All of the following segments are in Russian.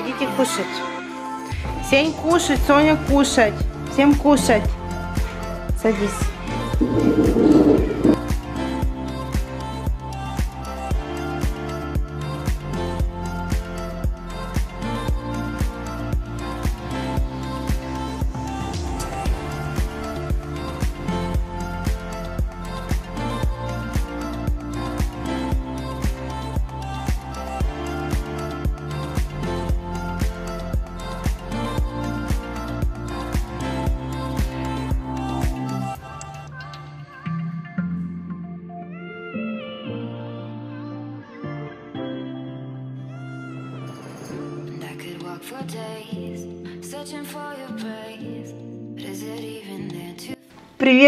идите кушать. Сень кушать, Соня кушать. Всем кушать. Садись.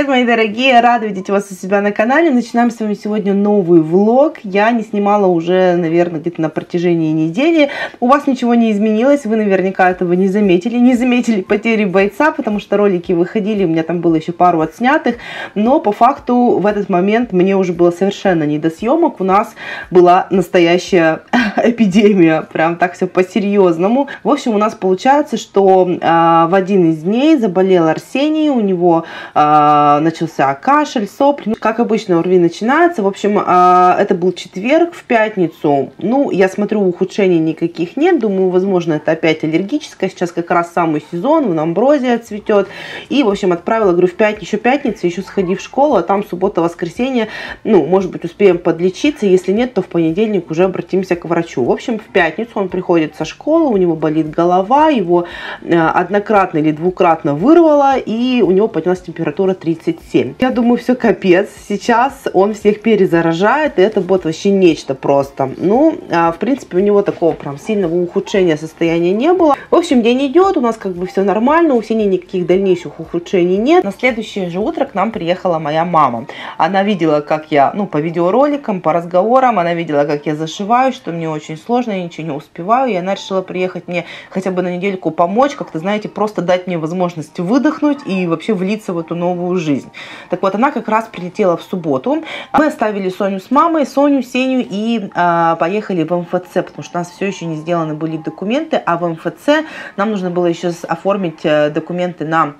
Привет, мои дорогие! Рада видеть вас у себя на канале. Начинаем с вами сегодня новый влог. Я не снимала уже, наверное, где-то на протяжении недели. У вас ничего не изменилось, вы наверняка этого не заметили. Не заметили потери бойца, потому что ролики выходили, у меня там было еще пару отснятых. Но по факту в этот момент мне уже было совершенно не до съемок. У нас была настоящая эпидемия. Прям так все по-серьезному. В общем, у нас получается, что а, в один из дней заболел Арсений, у него а, начался кашель, сопли. Ну, Как обычно, ОРВИ начинается. В общем, а, это был четверг в пятницу. Ну, я смотрю, ухудшений никаких нет. Думаю, возможно, это опять аллергическое. Сейчас как раз самый сезон, в амброзия цветет. И, в общем, отправила, говорю, в пятницу, еще пятница, еще сходи в школу, а там суббота, воскресенье. Ну, может быть, успеем подлечиться. Если нет, то в понедельник уже обратимся к врачу. В общем, в пятницу он приходит со школы, у него болит голова, его э, однократно или двукратно вырвало, и у него поднялась температура 37. Я думаю, все капец. Сейчас он всех перезаражает, и это будет вообще нечто просто. Ну, а, в принципе, у него такого прям сильного ухудшения состояния не было. В общем, день идет, у нас как бы все нормально, у Сини никаких дальнейших ухудшений нет. На следующее же утро к нам приехала моя мама. Она видела, как я, ну, по видеороликам, по разговорам, она видела, как я зашиваю, что мне очень сложно, я ничего не успеваю, и она решила приехать мне хотя бы на недельку помочь, как-то, знаете, просто дать мне возможность выдохнуть и вообще влиться в эту новую жизнь. Так вот, она как раз прилетела в субботу. Мы оставили Соню с мамой, Соню, Сеню и а, поехали в МФЦ, потому что у нас все еще не сделаны были документы, а в МФЦ нам нужно было еще оформить э, документы на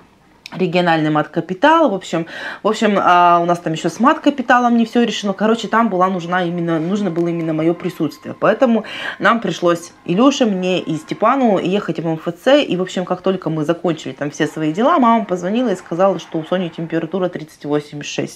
региональный мат-капитал, в общем, в общем, а, у нас там еще с мат-капиталом не все решено, короче, там была нужна именно, нужно было именно мое присутствие, поэтому нам пришлось Илюше, мне и Степану ехать в МФЦ, и, в общем, как только мы закончили там все свои дела, мама позвонила и сказала, что у Сони температура 38,6.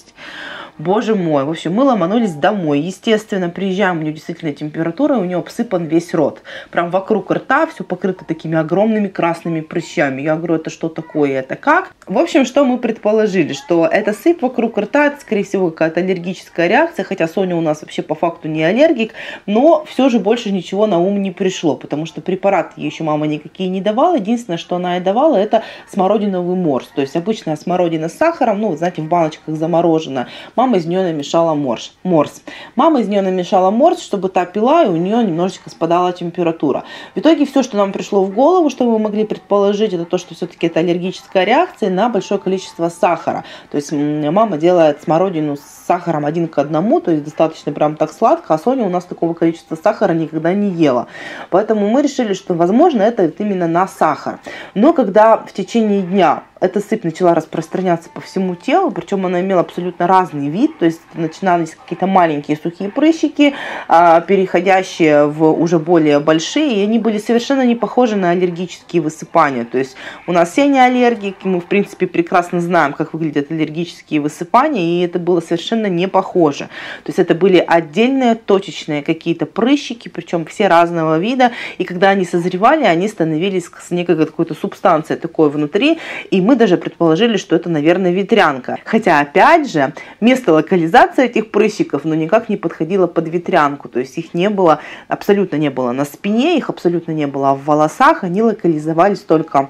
Боже мой, в общем, мы ломанулись домой, естественно, приезжаем, у нее действительно температура, у нее обсыпан весь рот, прям вокруг рта все покрыто такими огромными красными прыщами. Я говорю, это что такое, это как? В общем, что мы предположили, что это сыпь вокруг рта, это, скорее всего, какая-то аллергическая реакция, хотя Соня у нас вообще по факту не аллергик, но все же больше ничего на ум не пришло, потому что препараты еще мама никакие не давала, единственное, что она и давала, это смородиновый морс, то есть обычная смородина с сахаром, ну, знаете, в баночках заморожена, мама из нее намешала морс. морс. Мама из нее намешала морс, чтобы та пила, и у нее немножечко спадала температура. В итоге все, что нам пришло в голову, что мы могли предположить, это то, что все-таки это аллергическая реакция на большое количество сахара. То есть мама делает смородину с сахаром один к одному, то есть достаточно прям так сладко, а Соня у нас такого количества сахара никогда не ела. Поэтому мы решили, что, возможно, это именно на сахар. Но когда в течение дня эта сыпь начала распространяться по всему телу, причем она имела абсолютно разный вид, то есть начинались какие-то маленькие сухие прыщики, а, переходящие в уже более большие, и они были совершенно не похожи на аллергические высыпания. То есть у нас все не аллергики, мы в принципе прекрасно знаем, как выглядят аллергические высыпания, и это было совершенно не похоже. То есть это были отдельные точечные какие-то прыщики, причем все разного вида, и когда они созревали, они становились с некой какой-то субстанцией такой внутри, и мы даже предположили, что это, наверное, ветрянка. Хотя, опять же, место локализации этих прыщиков, ну, никак не подходило под ветрянку, то есть их не было, абсолютно не было на спине, их абсолютно не было в волосах, они локализовались только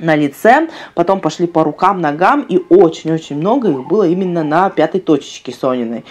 на лице, потом пошли по рукам, ногам, и очень-очень много их было именно на пятой точечке Сониной.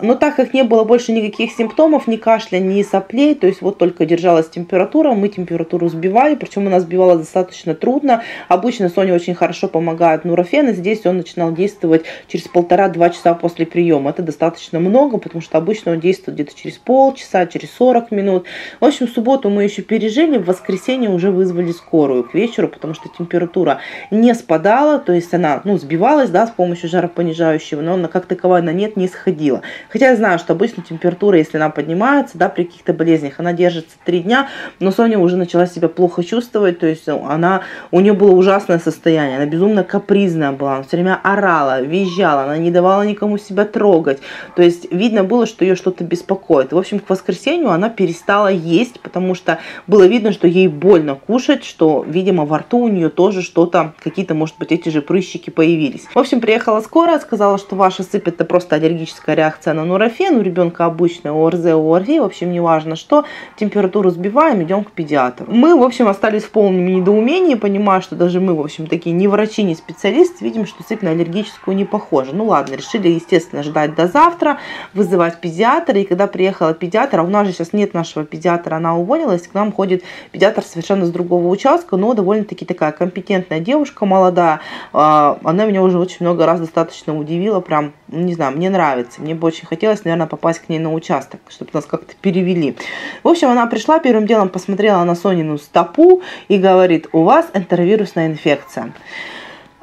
Но так как не было больше никаких симптомов, ни кашля, ни соплей, то есть вот только держалась температура, мы температуру сбивали, причем у нас сбивалась достаточно трудно. Обычно Соня очень хорошо помогает нурофен, и здесь он начинал действовать через полтора-два часа после приема. Это достаточно много, потому что обычно он действует где-то через полчаса, через 40 минут. В общем, в субботу мы еще пережили, в воскресенье уже вызвали скорую к вечеру, потому что температура температура не спадала, то есть она ну, сбивалась да, с помощью жаропонижающего, но она как таковая на нет не сходила. Хотя я знаю, что обычно температура, если она поднимается, да, при каких-то болезнях, она держится три дня, но Соня уже начала себя плохо чувствовать, то есть она, у нее было ужасное состояние, она безумно капризная была, она все время орала, визжала, она не давала никому себя трогать, то есть видно было, что ее что-то беспокоит. В общем, к воскресенью она перестала есть, потому что было видно, что ей больно кушать, что, видимо, во рту у нее тоже тоже что-то, какие-то, может быть, эти же прыщики появились. В общем, приехала скорая, сказала, что ваша сыпь это просто аллергическая реакция на нурофен, у ребенка обычная ОРЗ, ОРВИ, в общем, неважно что, температуру сбиваем, идем к педиатру. Мы, в общем, остались в полном недоумении, понимая, что даже мы, в общем, такие не врачи, не специалисты, видим, что сыпь на аллергическую не похожа. Ну ладно, решили, естественно, ждать до завтра, вызывать педиатра, и когда приехала педиатр, а у нас же сейчас нет нашего педиатра, она уволилась, к нам ходит педиатр совершенно с другого участка, но довольно-таки такая компетентная девушка молодая. А, она меня уже очень много раз достаточно удивила. Прям, не знаю, мне нравится. Мне бы очень хотелось, наверное, попасть к ней на участок, чтобы нас как-то перевели. В общем, она пришла, первым делом посмотрела на Сонину стопу и говорит, у вас энтеровирусная инфекция.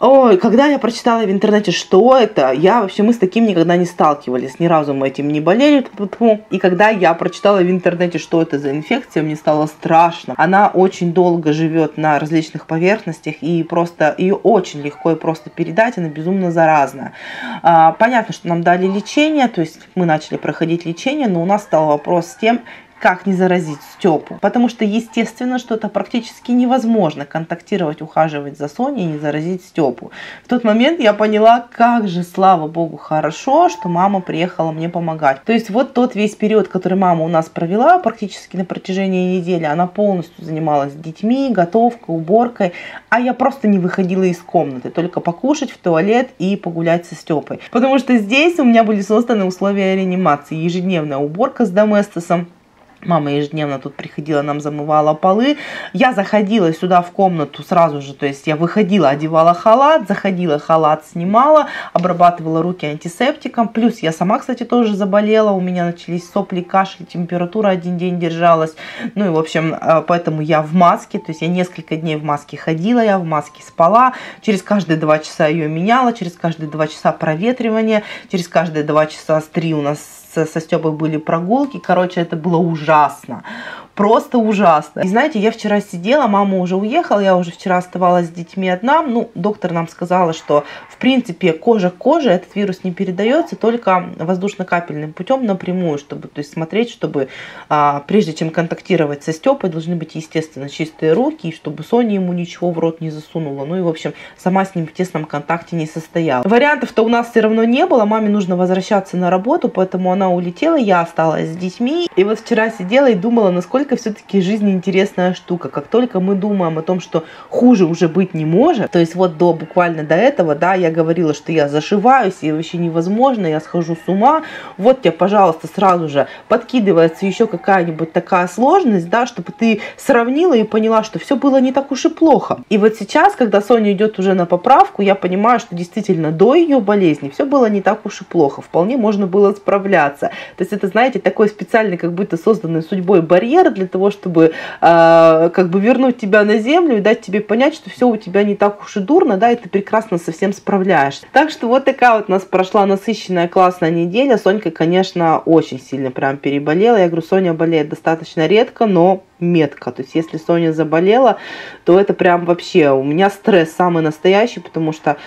Ой, когда я прочитала в интернете, что это, я вообще, мы с таким никогда не сталкивались, ни разу мы этим не болели. И когда я прочитала в интернете, что это за инфекция, мне стало страшно. Она очень долго живет на различных поверхностях, и просто ее очень легко и просто передать, она безумно заразная. А, понятно, что нам дали лечение, то есть мы начали проходить лечение, но у нас стал вопрос с тем, как не заразить Степу. Потому что, естественно, что это практически невозможно контактировать, ухаживать за Соней и не заразить Степу. В тот момент я поняла, как же, слава богу, хорошо, что мама приехала мне помогать. То есть вот тот весь период, который мама у нас провела практически на протяжении недели, она полностью занималась детьми, готовкой, уборкой, а я просто не выходила из комнаты, только покушать в туалет и погулять со Степой. Потому что здесь у меня были созданы условия реанимации, ежедневная уборка с доместосом, Мама ежедневно тут приходила, нам замывала полы. Я заходила сюда в комнату сразу же, то есть я выходила, одевала халат, заходила, халат снимала, обрабатывала руки антисептиком. Плюс я сама, кстати, тоже заболела, у меня начались сопли, кашель, температура один день держалась. Ну и, в общем, э, поэтому я в маске, то есть я несколько дней в маске ходила, я в маске спала, через каждые два часа ее меняла, через каждые два часа проветривание, через каждые два часа стри у нас со Степой были прогулки. Короче, это было ужасно просто ужасно. И знаете, я вчера сидела, мама уже уехала, я уже вчера оставалась с детьми одна. Ну, доктор нам сказала, что в принципе кожа к коже этот вирус не передается, только воздушно-капельным путем напрямую, чтобы то есть смотреть, чтобы а, прежде чем контактировать со Степой, должны быть, естественно, чистые руки, и чтобы Соня ему ничего в рот не засунула. Ну и, в общем, сама с ним в тесном контакте не состояла. Вариантов-то у нас все равно не было, маме нужно возвращаться на работу, поэтому она улетела, я осталась с детьми. И вот вчера сидела и думала, насколько насколько все-таки жизнь интересная штука. Как только мы думаем о том, что хуже уже быть не может, то есть вот до буквально до этого, да, я говорила, что я зашиваюсь, и вообще невозможно, я схожу с ума, вот тебе, пожалуйста, сразу же подкидывается еще какая-нибудь такая сложность, да, чтобы ты сравнила и поняла, что все было не так уж и плохо. И вот сейчас, когда Соня идет уже на поправку, я понимаю, что действительно до ее болезни все было не так уж и плохо, вполне можно было справляться. То есть это, знаете, такой специальный, как будто созданный судьбой барьер для того, чтобы э, как бы вернуть тебя на землю и дать тебе понять, что все у тебя не так уж и дурно, да, и ты прекрасно со всем справляешься. Так что вот такая вот у нас прошла насыщенная классная неделя. Сонька, конечно, очень сильно прям переболела. Я говорю, Соня болеет достаточно редко, но метко. То есть если Соня заболела, то это прям вообще у меня стресс самый настоящий, потому что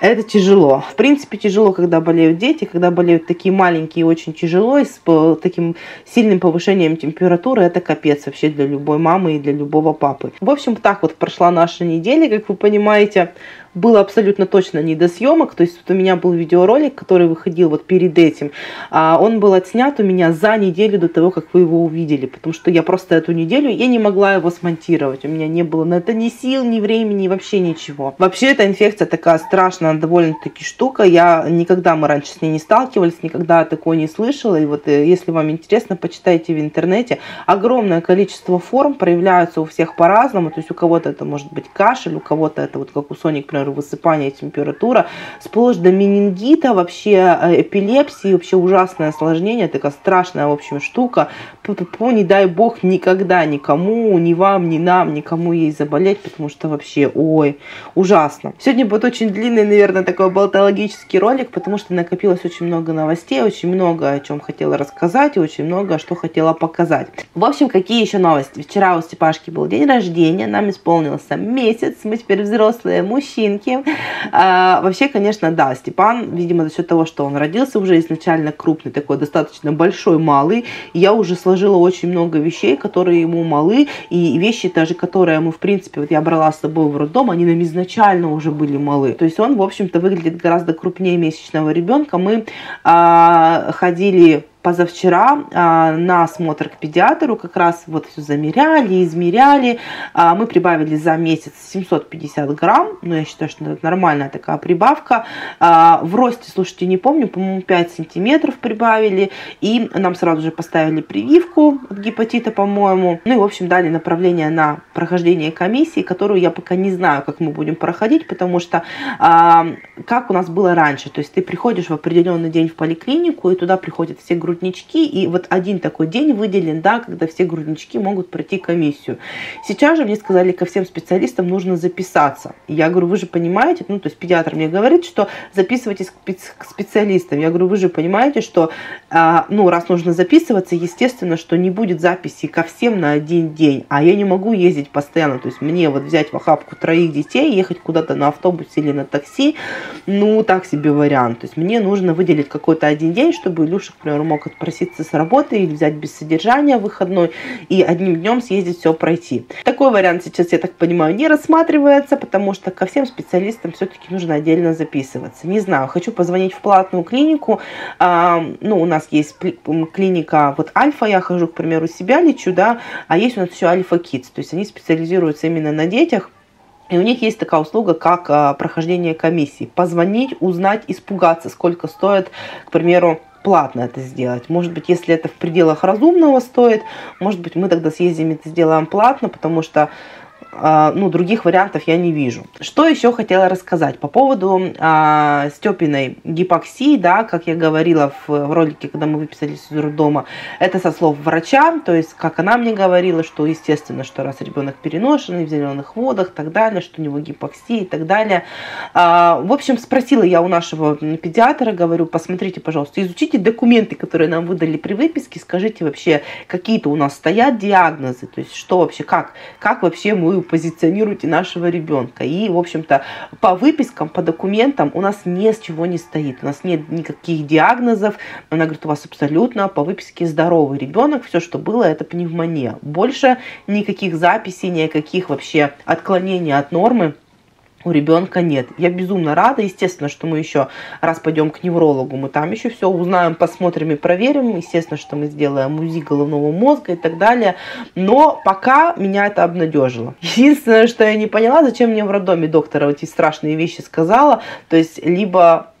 это тяжело. В принципе, тяжело, когда болеют дети, когда болеют такие маленькие, очень тяжело, и с таким сильным повышением температуры, это капец вообще для любой мамы и для любого папы. В общем, так вот прошла наша неделя, как вы понимаете было абсолютно точно не до съемок. То есть вот у меня был видеоролик, который выходил вот перед этим. А он был отснят у меня за неделю до того, как вы его увидели. Потому что я просто эту неделю, я не могла его смонтировать. У меня не было на это ни сил, ни времени, вообще ничего. Вообще эта инфекция такая страшная, довольно-таки штука. Я никогда, мы раньше с ней не сталкивались, никогда такое не слышала. И вот э, если вам интересно, почитайте в интернете. Огромное количество форм проявляются у всех по-разному. То есть у кого-то это может быть кашель, у кого-то это вот как у Сони, например, например, высыпание, температура, сплошь до менингита, вообще э, эпилепсии, вообще ужасное осложнение, такая страшная, в общем, штука. По, не дай бог никогда никому, ни вам, ни нам, никому ей заболеть, потому что вообще, ой, ужасно. Сегодня будет очень длинный, наверное, такой болтологический ролик, потому что накопилось очень много новостей, очень много о чем хотела рассказать и очень много что хотела показать. В общем, какие еще новости? Вчера у Степашки был день рождения, нам исполнился месяц, мы теперь взрослые мужчины, маленьким. А, вообще, конечно, да, Степан, видимо, за счет того, что он родился уже изначально крупный, такой достаточно большой, малый, я уже сложила очень много вещей, которые ему малы, и вещи даже, которые мы, в принципе, вот я брала с собой в роддом, они нам изначально уже были малы. То есть он, в общем-то, выглядит гораздо крупнее месячного ребенка. Мы а, ходили позавчера а, на осмотр к педиатру, как раз вот все замеряли, измеряли. А, мы прибавили за месяц 750 грамм, ну, я считаю, что это нормальная такая прибавка. А, в росте, слушайте, не помню, по-моему, 5 сантиметров прибавили, и нам сразу же поставили прививку от гепатита, по-моему. Ну и, в общем, дали направление на прохождение комиссии, которую я пока не знаю, как мы будем проходить, потому что как у нас было раньше, то есть ты приходишь в определенный день в поликлинику, и туда приходят все грудь груднички, и вот один такой день выделен, да, когда все груднички могут пройти комиссию. Сейчас же мне сказали, ко всем специалистам нужно записаться. Я говорю, вы же понимаете, ну, то есть педиатр мне говорит, что записывайтесь к специалистам. Я говорю, вы же понимаете, что, а, ну, раз нужно записываться, естественно, что не будет записи ко всем на один день, а я не могу ездить постоянно, то есть мне вот взять в охапку троих детей, ехать куда-то на автобусе или на такси, ну, так себе вариант. То есть мне нужно выделить какой-то один день, чтобы Илюша, к примеру, мог отпроситься с работы или взять без содержания выходной и одним днем съездить все пройти. Такой вариант сейчас, я так понимаю, не рассматривается, потому что ко всем специалистам все-таки нужно отдельно записываться. Не знаю, хочу позвонить в платную клинику. А, ну, у нас есть клиника, вот Альфа, я хожу, к примеру, себя лечу, да, а есть у нас еще Альфа Kids, то есть они специализируются именно на детях, и у них есть такая услуга, как а, прохождение комиссии. Позвонить, узнать, испугаться, сколько стоит, к примеру, платно это сделать. Может быть, если это в пределах разумного стоит, может быть, мы тогда съездим и это сделаем платно, потому что ну, других вариантов я не вижу. Что еще хотела рассказать по поводу а, Степиной гипоксии, да, как я говорила в, в ролике, когда мы выписались из роддома, это со слов врача, то есть, как она мне говорила, что, естественно, что раз ребенок переношенный в зеленых водах, так далее, что у него гипоксия и так далее. А, в общем, спросила я у нашего педиатра, говорю, посмотрите, пожалуйста, изучите документы, которые нам выдали при выписке, скажите вообще, какие-то у нас стоят диагнозы, то есть, что вообще, как, как вообще мы позиционируете нашего ребенка. И, в общем-то, по выпискам, по документам у нас ни с чего не стоит. У нас нет никаких диагнозов. Она говорит, у вас абсолютно по выписке здоровый ребенок. Все, что было, это пневмония. Больше никаких записей, никаких вообще отклонений от нормы у ребенка нет. Я безумно рада, естественно, что мы еще раз пойдем к неврологу, мы там еще все узнаем, посмотрим и проверим, естественно, что мы сделаем УЗИ головного мозга и так далее, но пока меня это обнадежило. Единственное, что я не поняла, зачем мне в роддоме доктора эти страшные вещи сказала, то есть либо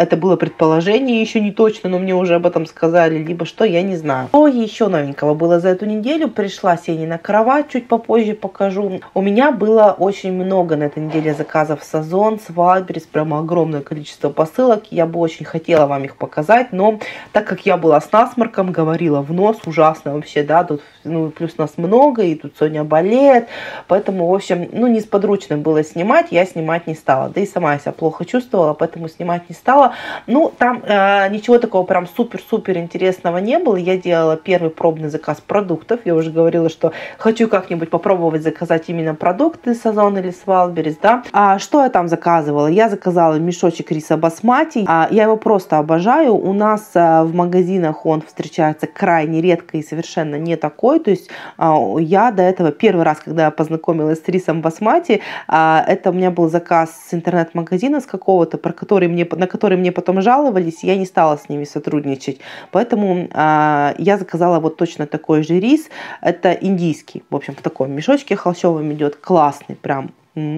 это было предположение еще не точно, но мне уже об этом сказали, либо что, я не знаю. Что еще новенького было за эту неделю? Пришла Сеня на кровать, чуть попозже покажу. У меня было очень много на этой неделе заказов с Озон, с Валберис, прямо огромное количество посылок. Я бы очень хотела вам их показать, но так как я была с насморком, говорила в нос, ужасно вообще, да, тут ну, плюс нас много, и тут Соня болеет, поэтому, в общем, ну, несподручно было снимать, я снимать не стала, да и сама я себя плохо чувствовала, поэтому снимать не стала. Ну, там э, ничего такого прям супер-супер интересного не было, я делала первый пробный заказ продуктов, я уже говорила, что хочу как-нибудь попробовать заказать именно продукты с Озон или с Валберис, да. А что я там заказывала? Я заказала мешочек риса басмати, а, я его просто обожаю, у нас а, в магазинах он встречается крайне редко и совершенно не такой, то есть а, я до этого первый раз, когда я познакомилась с рисом басмати, а, это у меня был заказ с интернет-магазина с какого-то, про который мне, на который мне потом жаловались, я не стала с ними сотрудничать, поэтому а, я заказала вот точно такой же рис, это индийский, в общем, в таком мешочке холщовом идет, классный, прям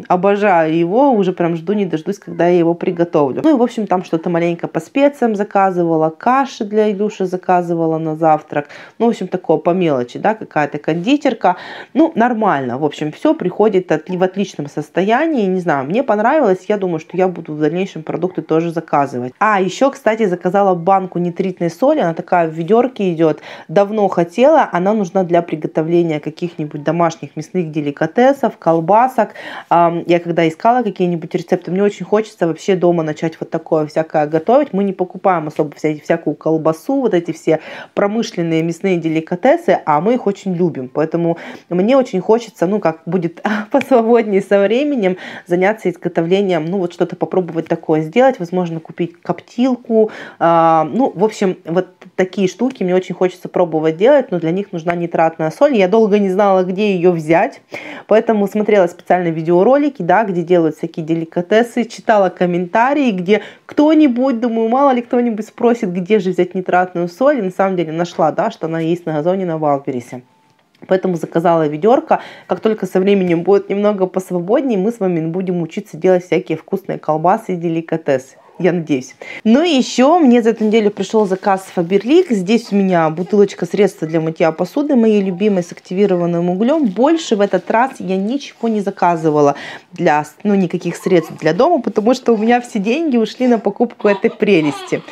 Обожаю его, уже прям жду не дождусь, когда я его приготовлю. Ну и, в общем, там что-то маленько по специям заказывала, каши для Илюши заказывала на завтрак. Ну, в общем, такое по мелочи, да, какая-то кондитерка. Ну, нормально, в общем, все приходит в отличном состоянии. Не знаю, мне понравилось, я думаю, что я буду в дальнейшем продукты тоже заказывать. А, еще, кстати, заказала банку нитритной соли, она такая в ведерке идет. Давно хотела, она нужна для приготовления каких-нибудь домашних мясных деликатесов, колбасок. Я когда искала какие-нибудь рецепты, мне очень хочется вообще дома начать вот такое всякое готовить. Мы не покупаем особо вся, всякую колбасу, вот эти все промышленные мясные деликатесы, а мы их очень любим. Поэтому мне очень хочется, ну, как будет посвободнее со временем, заняться изготовлением, ну, вот что-то попробовать такое сделать, возможно, купить коптилку. Ну, в общем, вот такие штуки мне очень хочется пробовать делать, но для них нужна нитратная соль. Я долго не знала, где ее взять, поэтому смотрела специально видео видеоролики, да, где делают всякие деликатесы, читала комментарии, где кто-нибудь, думаю, мало ли кто-нибудь спросит, где же взять нитратную соль, и на самом деле нашла, да, что она есть на газоне на Валберисе. Поэтому заказала ведерко. Как только со временем будет немного посвободнее, мы с вами будем учиться делать всякие вкусные колбасы и деликатесы я надеюсь. Ну и еще мне за эту неделю пришел заказ Faberlic. Здесь у меня бутылочка средства для мытья посуды, моей любимой с активированным углем. Больше в этот раз я ничего не заказывала для, ну, никаких средств для дома, потому что у меня все деньги ушли на покупку этой прелести.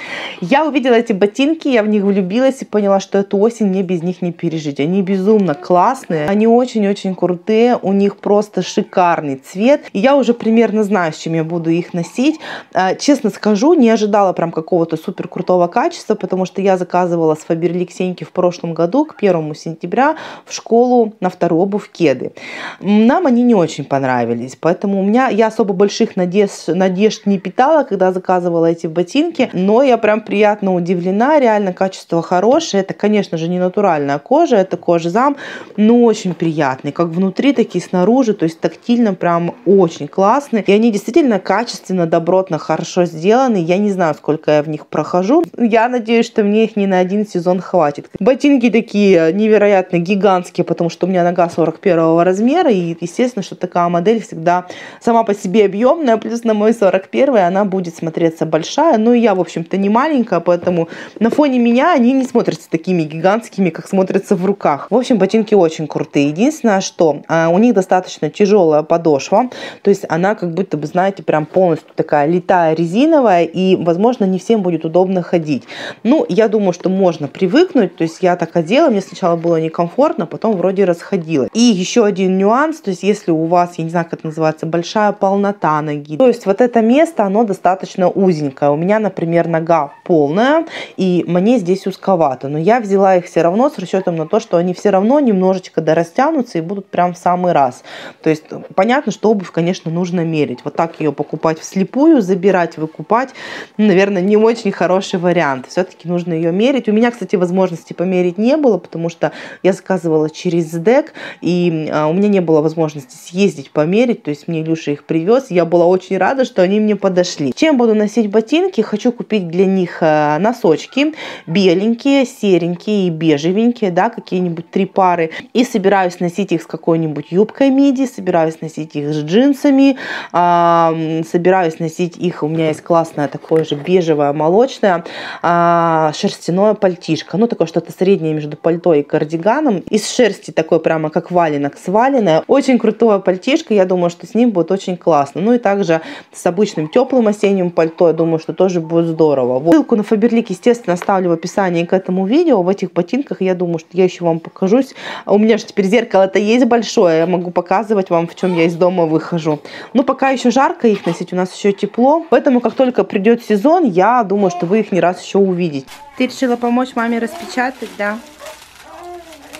Я увидела эти ботинки, я в них влюбилась и поняла, что эту осень мне без них не пережить. Они безумно классные, они очень-очень крутые, у них просто шикарный цвет. И я уже примерно знаю, с чем я буду их носить. А, честно скажу, не ожидала прям какого-то супер крутого качества, потому что я заказывала с Фаберлик Сеньки в прошлом году к первому сентября в школу на вторую обувь кеды. Нам они не очень понравились, поэтому у меня я особо больших надежд, надежд не питала, когда заказывала эти ботинки, но я прям приятно удивлена, реально качество хорошее, это, конечно же, не натуральная кожа, это кожа зам, но очень приятный, как внутри, так и снаружи, то есть тактильно прям очень классный, и они действительно качественно, добротно, хорошо сделаны, сделаны. Я не знаю, сколько я в них прохожу. Я надеюсь, что мне их не на один сезон хватит. Ботинки такие невероятно гигантские, потому что у меня нога 41 размера. И, естественно, что такая модель всегда сама по себе объемная. Плюс на мой 41 она будет смотреться большая. Но я, в общем-то, не маленькая, поэтому на фоне меня они не смотрятся такими гигантскими, как смотрятся в руках. В общем, ботинки очень крутые. Единственное, что а, у них достаточно тяжелая подошва. То есть она как будто бы, знаете, прям полностью такая летая резина резиновая, и, возможно, не всем будет удобно ходить. Ну, я думаю, что можно привыкнуть, то есть я так одела, мне сначала было некомфортно, потом вроде расходила. И еще один нюанс, то есть если у вас, я не знаю, как это называется, большая полнота ноги, то есть вот это место, оно достаточно узенькое. У меня, например, нога полная, и мне здесь узковато, но я взяла их все равно с расчетом на то, что они все равно немножечко дорастянутся и будут прям в самый раз. То есть понятно, что обувь, конечно, нужно мерить. Вот так ее покупать вслепую, забирать, выкупать покупать, ну, наверное, не очень хороший вариант. Все-таки нужно ее мерить. У меня, кстати, возможности померить не было, потому что я заказывала через СДЭК, и а, у меня не было возможности съездить померить, то есть мне Илюша их привез. Я была очень рада, что они мне подошли. Чем буду носить ботинки? Хочу купить для них а, носочки беленькие, серенькие и бежевенькие, да, какие-нибудь три пары. И собираюсь носить их с какой-нибудь юбкой миди, собираюсь носить их с джинсами, собираюсь носить их, у меня есть классное такое же бежевое, молочное, а, шерстяное пальтишко. Ну, такое что-то среднее между пальто и кардиганом. Из шерсти такое прямо как валенок сваленное. Очень крутое пальтишко. Я думаю, что с ним будет очень классно. Ну и также с обычным теплым осенним пальто. Я думаю, что тоже будет здорово. Вот. Ссылку на Фаберлик, естественно, оставлю в описании к этому видео. В этих ботинках я думаю, что я еще вам покажусь. У меня же теперь зеркало-то есть большое. Я могу показывать вам, в чем я из дома выхожу. Ну, пока еще жарко их носить. У нас еще тепло. Поэтому, как только придет сезон, я думаю, что вы их не раз еще увидите. Ты решила помочь маме распечатать, да?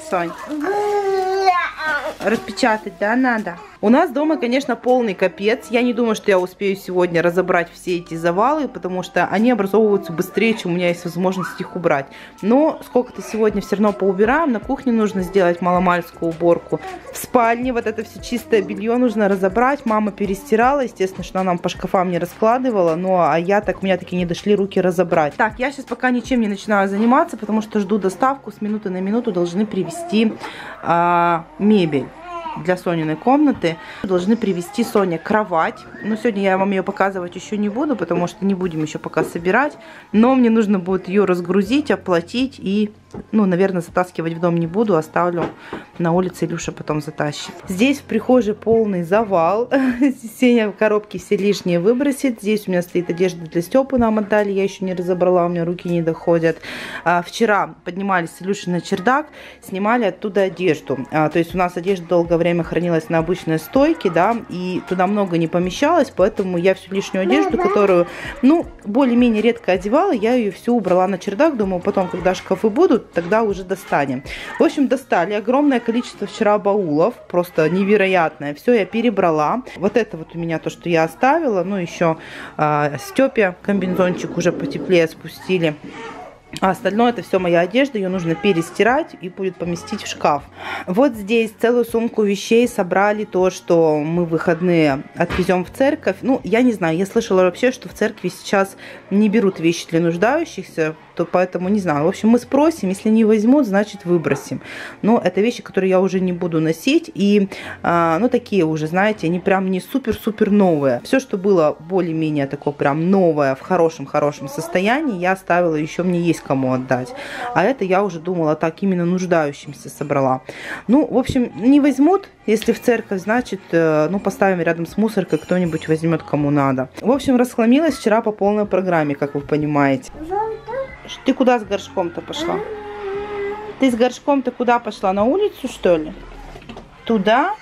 Сонь. Распечатать, да, надо? У нас дома, конечно, полный капец. Я не думаю, что я успею сегодня разобрать все эти завалы, потому что они образовываются быстрее, чем у меня есть возможность их убрать. Но сколько-то сегодня все равно поубираем. На кухне нужно сделать маломальскую уборку. В спальне вот это все чистое белье нужно разобрать. Мама перестирала, естественно, что она нам по шкафам не раскладывала. Ну, а я так, у меня таки не дошли руки разобрать. Так, я сейчас пока ничем не начинаю заниматься, потому что жду доставку. С минуты на минуту должны привезти а, мебель для Сониной комнаты. Должны привезти Соне кровать. Но сегодня я вам ее показывать еще не буду, потому что не будем еще пока собирать. Но мне нужно будет ее разгрузить, оплатить и ну, наверное, затаскивать в дом не буду, оставлю на улице, Илюша потом затащит. Здесь в прихожей полный завал. Сеня в коробке все лишнее выбросит. Здесь у меня стоит одежда для Степы, нам отдали, я еще не разобрала, у меня руки не доходят. А, вчера поднимались с Илюшей на чердак, снимали оттуда одежду. А, то есть у нас одежда долгое время хранилась на обычной стойке, да, и туда много не помещалось, поэтому я всю лишнюю одежду, которую, ну, более-менее редко одевала, я ее всю убрала на чердак, думаю, потом, когда шкафы будут, тогда уже достанем. В общем, достали огромное количество вчера баулов, просто невероятное. Все я перебрала. Вот это вот у меня то, что я оставила. Ну, еще э, Степе комбинзончик уже потеплее спустили. А остальное это все моя одежда, ее нужно перестирать и будет поместить в шкаф. Вот здесь целую сумку вещей собрали то, что мы выходные отвезем в церковь. Ну, я не знаю, я слышала вообще, что в церкви сейчас не берут вещи для нуждающихся, то поэтому не знаю. В общем, мы спросим, если не возьмут, значит выбросим. Но это вещи, которые я уже не буду носить. И, а, ну, такие уже, знаете, они прям не супер-супер новые. Все, что было более-менее такое прям новое, в хорошем-хорошем состоянии, я оставила, еще мне есть кому отдать. А это я уже думала так именно нуждающимся собрала. Ну, в общем, не возьмут, если в церковь, значит, э, ну, поставим рядом с мусоркой, кто-нибудь возьмет, кому надо. В общем, расхламилась вчера по полной программе, как вы понимаете. Ты куда с горшком-то пошла? Ты с горшком-то куда пошла? На улицу, что ли? Туда?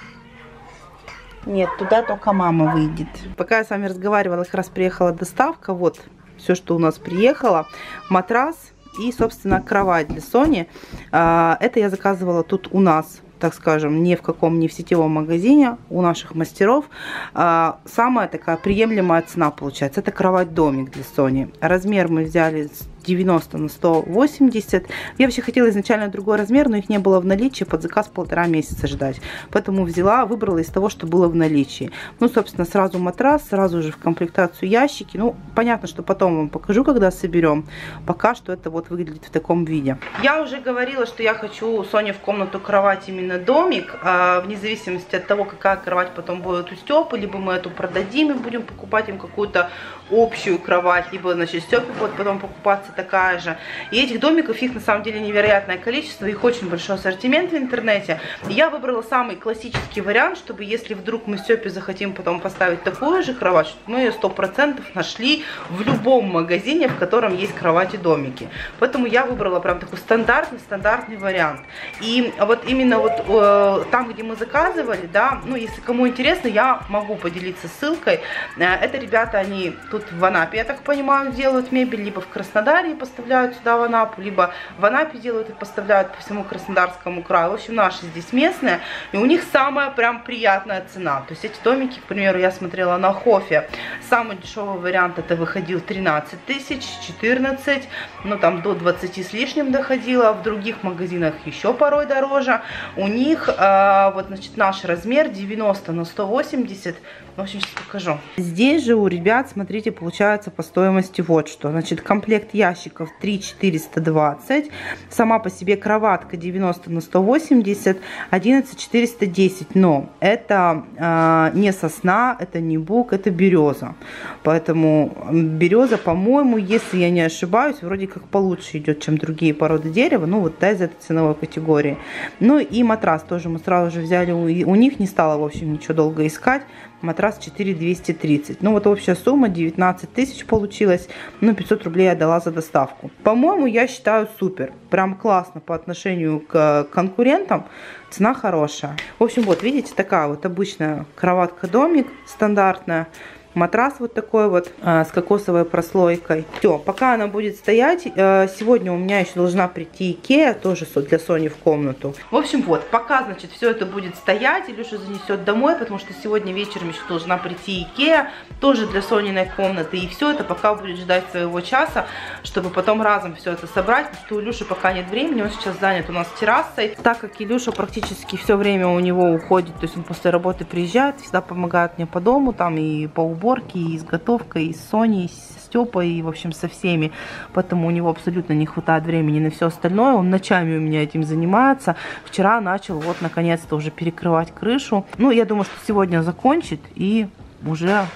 Нет, туда только мама выйдет. Пока я с вами разговаривала, как раз приехала доставка. Вот все, что у нас приехало. Матрас и, собственно, кровать для Сони. А, это я заказывала тут у нас так скажем, ни в каком, ни в сетевом магазине у наших мастеров. А, самая такая приемлемая цена получается. Это кровать-домик для Sony. Размер мы взяли 90 на 180. Я вообще хотела изначально другой размер, но их не было в наличии, под заказ полтора месяца ждать. Поэтому взяла, выбрала из того, что было в наличии. Ну, собственно, сразу матрас, сразу же в комплектацию ящики. Ну, понятно, что потом вам покажу, когда соберем. Пока что это вот выглядит в таком виде. Я уже говорила, что я хочу у Сони в комнату кровать именно домик, а, вне зависимости от того, какая кровать потом будет у Степы, либо мы эту продадим и будем покупать им какую-то общую кровать, либо, значит, Степе будет потом покупаться такая же. И этих домиков, их на самом деле невероятное количество, их очень большой ассортимент в интернете. Я выбрала самый классический вариант, чтобы если вдруг мы Степе захотим потом поставить такую же кровать, мы ее 100% нашли в любом магазине, в котором есть кровати-домики. Поэтому я выбрала прям такой стандартный, стандартный вариант. И вот именно вот э, там, где мы заказывали, да, ну, если кому интересно, я могу поделиться ссылкой. Э, это ребята, они тут в Анапе, я так понимаю, делают мебель, либо в Краснодаре, Краснодаре поставляют сюда в Анапу, либо в Анапе делают и поставляют по всему Краснодарскому краю. В общем, наши здесь местные, и у них самая прям приятная цена. То есть эти домики, к примеру, я смотрела на Хофе, самый дешевый вариант это выходил 13 тысяч, 14, ну там до 20 с лишним доходило, в других магазинах еще порой дороже. У них, э, вот, значит, наш размер 90 на 180, в общем, сейчас покажу. Здесь же у ребят, смотрите, получается по стоимости вот что. Значит, комплект ящиков ящиков 3 420. Сама по себе кроватка 90 на 180, 11 410. Но это э, не сосна, это не бук, это береза. Поэтому береза, по-моему, если я не ошибаюсь, вроде как получше идет, чем другие породы дерева. Ну, вот да, из этой ценовой категории. Ну и матрас тоже мы сразу же взяли у, у них, не стало, в общем, ничего долго искать матрас 4230. Ну вот общая сумма 19 тысяч получилась, ну 500 рублей я дала за доставку. По-моему, я считаю супер, прям классно по отношению к конкурентам, цена хорошая. В общем, вот видите, такая вот обычная кроватка-домик стандартная, матрас вот такой вот а, с кокосовой прослойкой. Все, пока она будет стоять, а, сегодня у меня еще должна прийти Икея, тоже для Сони в комнату. В общем, вот, пока, значит, все это будет стоять, Илюша занесет домой, потому что сегодня вечером еще должна прийти Икея, тоже для Сониной комнаты. И все это пока будет ждать своего часа, чтобы потом разом все это собрать, потому что у Илюши пока нет времени, он сейчас занят у нас террасой. Так как Илюша практически все время у него уходит, то есть он после работы приезжает, всегда помогает мне по дому, там и по уборке, уборки, и изготовкой, и с Соней, и с Степой, и, в общем, со всеми. Поэтому у него абсолютно не хватает времени на все остальное. Он ночами у меня этим занимается. Вчера начал вот, наконец-то, уже перекрывать крышу. Ну, я думаю, что сегодня закончит, и уже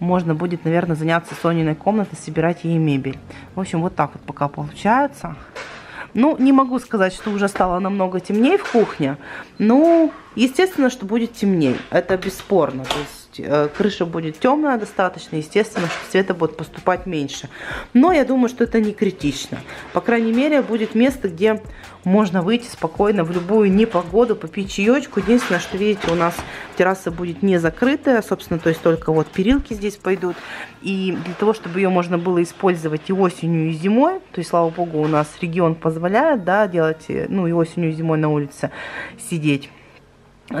можно будет, наверное, заняться Сониной комнатой, собирать ей мебель. В общем, вот так вот пока получается. Ну, не могу сказать, что уже стало намного темнее в кухне. Ну, естественно, что будет темнее. Это бесспорно. То есть Э, крыша будет темная достаточно, естественно, что света будет поступать меньше. Но я думаю, что это не критично. По крайней мере, будет место, где можно выйти спокойно в любую непогоду, попить чаечку. Единственное, что, видите, у нас терраса будет не закрытая, собственно, то есть только вот перилки здесь пойдут. И для того, чтобы ее можно было использовать и осенью, и зимой, то есть, слава богу, у нас регион позволяет, да, делать, э, ну, и осенью, и зимой на улице сидеть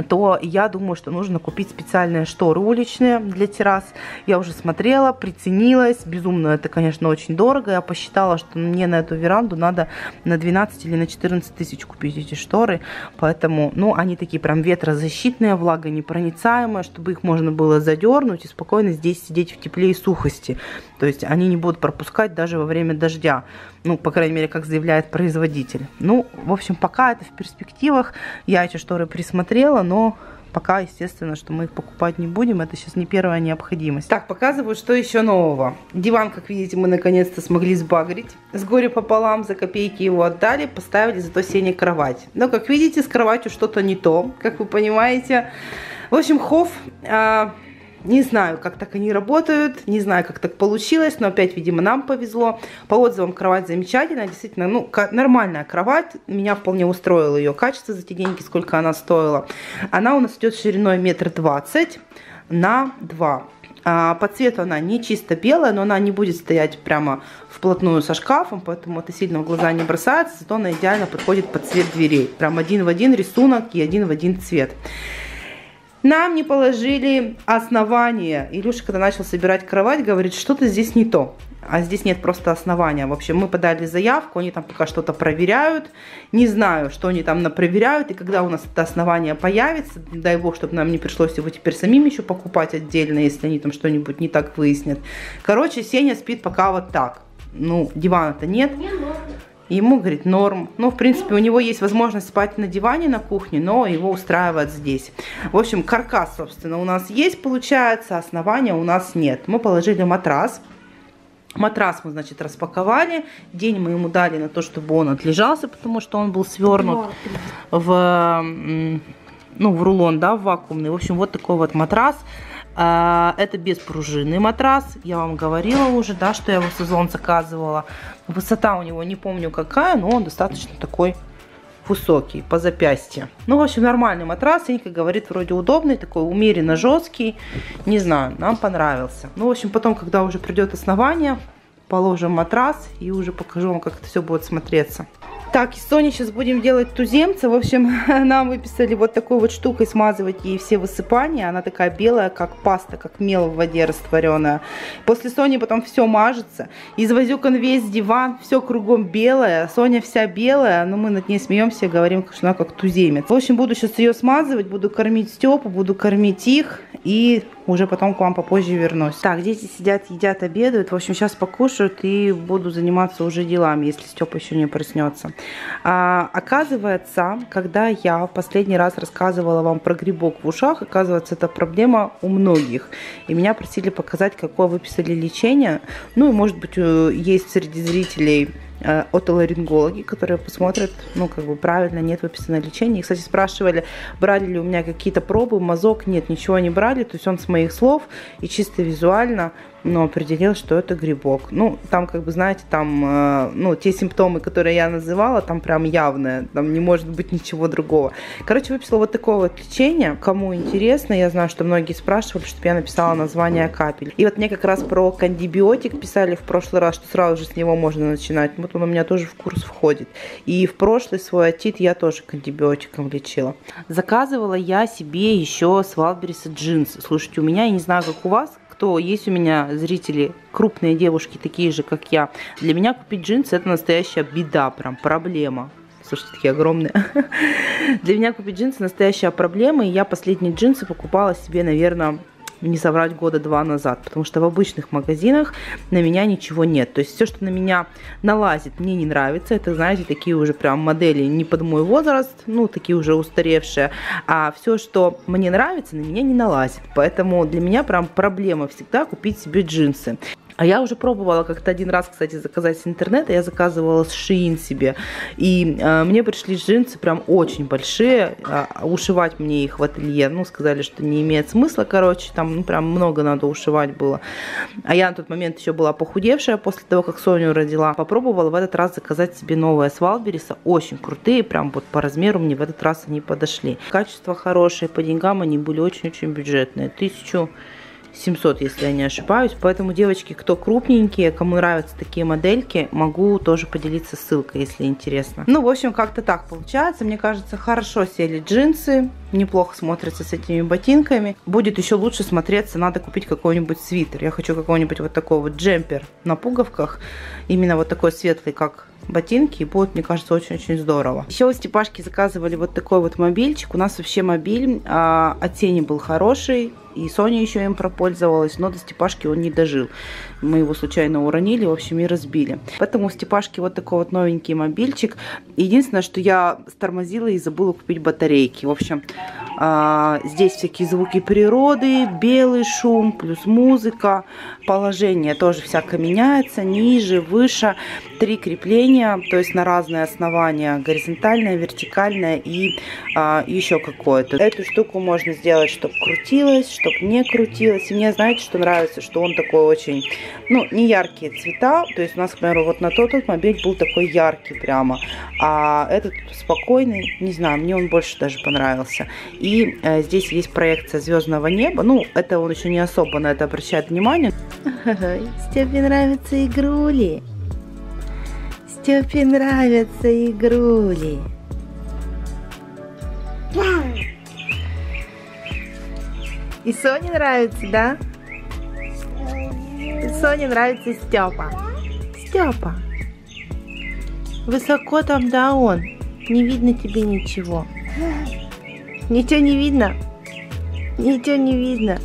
то я думаю, что нужно купить специальные шторы уличные для террас. Я уже смотрела, приценилась. Безумно это, конечно, очень дорого. Я посчитала, что мне на эту веранду надо на 12 или на 14 тысяч купить эти шторы. Поэтому, ну, они такие прям ветрозащитные, влагонепроницаемые, чтобы их можно было задернуть и спокойно здесь сидеть в тепле и сухости. То есть они не будут пропускать даже во время дождя. Ну, по крайней мере, как заявляет производитель. Ну, в общем, пока это в перспективах. Я эти шторы присмотрела, но пока, естественно, что мы их покупать не будем. Это сейчас не первая необходимость. Так, показываю, что еще нового. Диван, как видите, мы наконец-то смогли сбагрить. С горя пополам за копейки его отдали, поставили зато сене кровать. Но, как видите, с кроватью что-то не то, как вы понимаете. В общем, Хофф... Э не знаю, как так они работают, не знаю, как так получилось, но опять, видимо, нам повезло. По отзывам кровать замечательная, действительно, ну, нормальная кровать. Меня вполне устроило ее качество за те деньги, сколько она стоила. Она у нас идет шириной метр двадцать на 2. А по цвету она не чисто белая, но она не будет стоять прямо вплотную со шкафом, поэтому это сильно в глаза не бросается, зато она идеально подходит под цвет дверей. Прям один в один рисунок и один в один цвет. Нам не положили основания. Илюша, когда начал собирать кровать, говорит, что-то здесь не то. А здесь нет просто основания. В общем, мы подали заявку, они там пока что-то проверяют. Не знаю, что они там проверяют. И когда у нас это основание появится, дай бог, чтобы нам не пришлось его теперь самим еще покупать отдельно, если они там что-нибудь не так выяснят. Короче, Сеня спит пока вот так. Ну, дивана-то нет. Не Ему, говорит, норм. Ну, в принципе, у него есть возможность спать на диване на кухне, но его устраивает здесь. В общем, каркас, собственно, у нас есть, получается, основания у нас нет. Мы положили матрас. Матрас мы, значит, распаковали. День мы ему дали на то, чтобы он отлежался, потому что он был свернут в, ну, в рулон, да, в вакуумный. В общем, вот такой вот матрас. А, это беспружинный матрас. Я вам говорила уже, да, что я его сезон заказывала. Высота у него не помню какая, но он достаточно такой высокий, по запястье. Ну, в общем, нормальный матрас. Енька говорит, вроде удобный, такой умеренно жесткий. Не знаю, нам понравился. Ну, в общем, потом, когда уже придет основание, положим матрас и уже покажу вам, как это все будет смотреться. Так, и Соне сейчас будем делать туземца. В общем, нам выписали вот такой вот штукой смазывать ей все высыпания. Она такая белая, как паста, как мел в воде растворенная. После Сони потом все мажется. Извозюкан весь диван, все кругом белое. Соня вся белая, но мы над ней смеемся говорим, что она как туземец. В общем, буду сейчас ее смазывать, буду кормить Степу, буду кормить их. И уже потом к вам попозже вернусь. Так, дети сидят, едят, обедают. В общем, сейчас покушают и буду заниматься уже делами, если Степа еще не проснется. А, оказывается, когда я в последний раз рассказывала вам про грибок в ушах, оказывается, это проблема у многих. И меня просили показать, какое выписали лечение. Ну и, может быть, есть среди зрителей отоларингологи, которые посмотрят, ну, как бы правильно, нет выписано лечение. И, кстати, спрашивали, брали ли у меня какие-то пробы, мазок, нет, ничего не брали, то есть он с моих слов и чисто визуально но определил, что это грибок. Ну, там, как бы, знаете, там, э, ну, те симптомы, которые я называла, там прям явные, там не может быть ничего другого. Короче, выписала вот такое вот лечение. Кому интересно, я знаю, что многие спрашивали, чтобы я написала название капель. И вот мне как раз про кандибиотик писали в прошлый раз, что сразу же с него можно начинать. Вот он у меня тоже в курс входит. И в прошлый свой отит я тоже кандибиотиком лечила. Заказывала я себе еще с Валбериса джинсы. Слушайте, у меня, я не знаю, как у вас, кто есть у меня зрители, крупные девушки, такие же, как я, для меня купить джинсы это настоящая беда, прям проблема. Слушайте, такие огромные. Для меня купить джинсы настоящая проблема. И я последние джинсы покупала себе, наверное, не соврать, года два назад, потому что в обычных магазинах на меня ничего нет. То есть все, что на меня налазит, мне не нравится. Это, знаете, такие уже прям модели не под мой возраст, ну, такие уже устаревшие. А все, что мне нравится, на меня не налазит. Поэтому для меня прям проблема всегда купить себе джинсы. А я уже пробовала как-то один раз, кстати, заказать с интернета. Я заказывала с Shein себе. И э, мне пришли джинсы прям очень большие. А, ушивать мне их в ателье, ну, сказали, что не имеет смысла, короче. Там ну, прям много надо ушивать было. А я на тот момент еще была похудевшая после того, как Соню родила. Попробовала в этот раз заказать себе новые с Валбериса. Очень крутые, прям вот по размеру мне в этот раз они подошли. Качество хорошее, по деньгам они были очень-очень бюджетные. Тысячу 700, если я не ошибаюсь. Поэтому, девочки, кто крупненькие, кому нравятся такие модельки, могу тоже поделиться ссылкой, если интересно. Ну, в общем, как-то так получается. Мне кажется, хорошо сели джинсы, неплохо смотрятся с этими ботинками. Будет еще лучше смотреться, надо купить какой-нибудь свитер. Я хочу какой-нибудь вот такой вот джемпер на пуговках. Именно вот такой светлый, как ботинки, и будет, мне кажется, очень-очень здорово. Еще у Степашки заказывали вот такой вот мобильчик. У нас вообще мобиль а, от тени был хороший, и Соня еще им пропользовалась, но до Степашки он не дожил. Мы его случайно уронили, в общем, и разбили. Поэтому у Степашки вот такой вот новенький мобильчик. Единственное, что я стормозила и забыла купить батарейки. В общем, здесь всякие звуки природы, белый шум, плюс музыка. Положение тоже всяко меняется, ниже, выше. Три крепления, то есть на разные основания. Горизонтальное, вертикальное и а, еще какое-то. Эту штуку можно сделать, чтобы крутилось, чтобы не крутилось. И мне, знаете, что нравится? Что он такой очень, ну, не яркие цвета. То есть у нас, к примеру, вот на тот автомобиль был такой яркий прямо. А этот спокойный, не знаю, мне он больше даже понравился. И э, здесь есть проекция звездного неба. Ну, это он еще не особо на это обращает внимание. Степе нравятся игрули. Степе нравятся игрули. И Соне нравится, да? Соне нравится Степа. Степа. Высоко там, да, он. Не видно тебе ничего. Ничего не видно? Ничего не видно.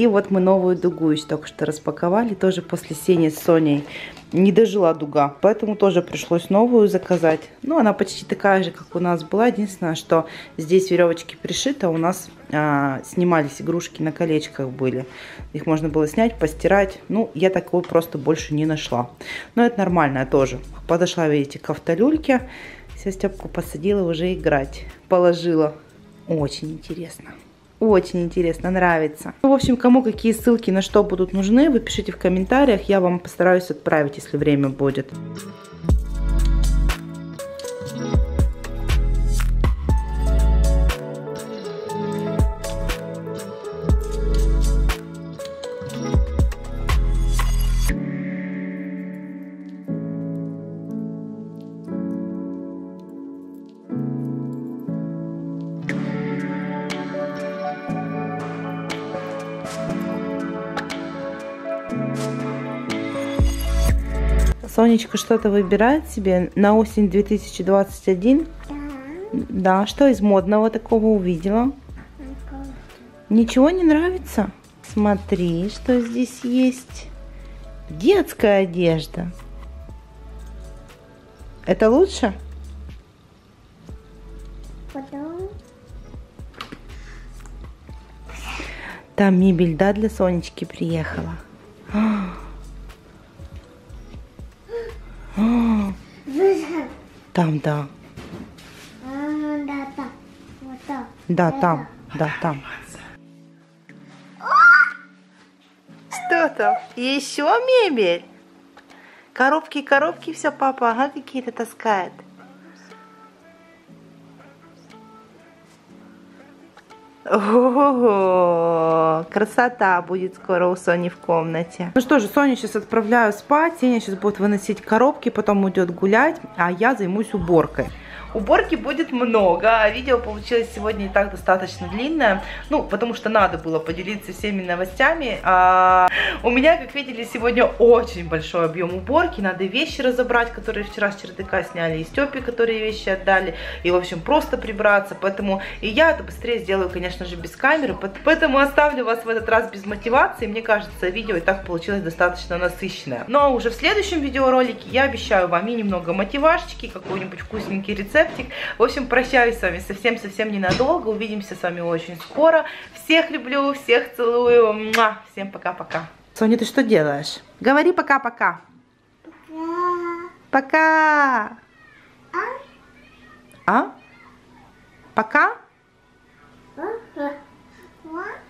И вот мы новую дугу еще только что распаковали, тоже после сени с Соней. Не дожила дуга, поэтому тоже пришлось новую заказать. Ну, она почти такая же, как у нас была. Единственное, что здесь веревочки пришиты, а у нас а, снимались игрушки на колечках были. Их можно было снять, постирать. Ну, я такой просто больше не нашла. Но это нормально тоже. Подошла, видите, к автолюльке. Все, Степку посадила уже играть. Положила. Очень интересно. Очень интересно, нравится. Ну, в общем, кому какие ссылки на что будут нужны, вы пишите в комментариях. Я вам постараюсь отправить, если время будет. Сонечка что-то выбирает себе на осень 2021. Да, что из модного такого увидела? Ничего не нравится? Смотри, что здесь есть. Детская одежда. Это лучше? Потом Там мебель, да, для Сонечки приехала. А, Там, да. А, да, да. Вот так. Да, там. Да, там. Что там? Еще мебель? Коробки, коробки, все папа, ага, какие-то таскает. Ого, красота будет скоро у Сони в комнате. Ну что же, Соню сейчас отправляю спать, Сеня сейчас будет выносить коробки, потом уйдет гулять, а я займусь уборкой. Уборки будет много, а видео получилось сегодня и так достаточно длинное, ну, потому что надо было поделиться всеми новостями. А у меня, как видели, сегодня очень большой объем уборки, надо вещи разобрать, которые вчера с чердака сняли, и Степе, которые вещи отдали, и, в общем, просто прибраться, поэтому и я это быстрее сделаю, конечно же, без камеры, поэтому оставлю вас в этот раз без мотивации, мне кажется, видео и так получилось достаточно насыщенное. Но уже в следующем видеоролике я обещаю вам и немного мотивашечки, какой-нибудь вкусненький рецепт, рецептик. В общем, прощаюсь с вами совсем-совсем ненадолго. Увидимся с вами очень скоро. Всех люблю, всех целую. Муа! Всем пока-пока. Соня, ты что делаешь? Говори пока-пока. Пока. А? Пока? А? Вот.